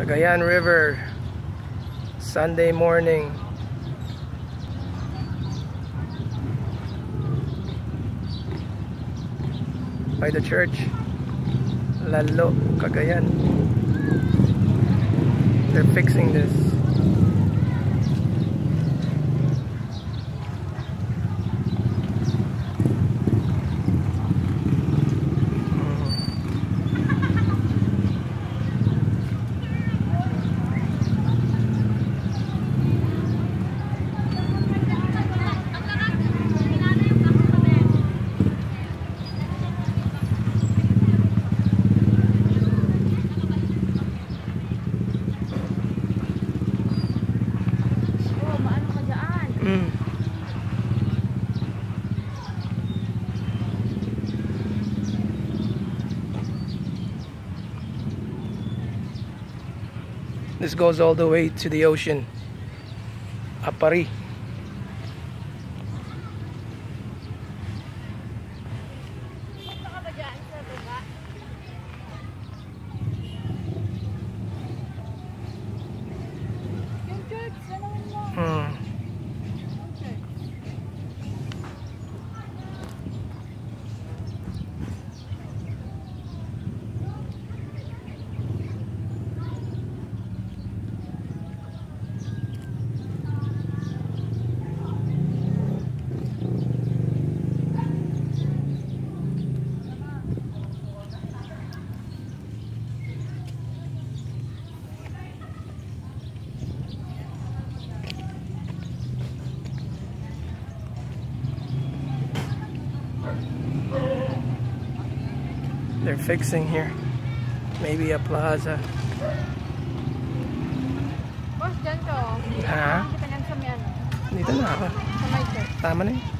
Cagayan River Sunday morning. By the church Lalo Cagayan. They're fixing this This goes all the way to the ocean. Aparri. Punta They're fixing here. Maybe a plaza. Boss, dyan to. Ha? Dito lang sa may ano. Dito na ako. Sa may church. Tama na yun.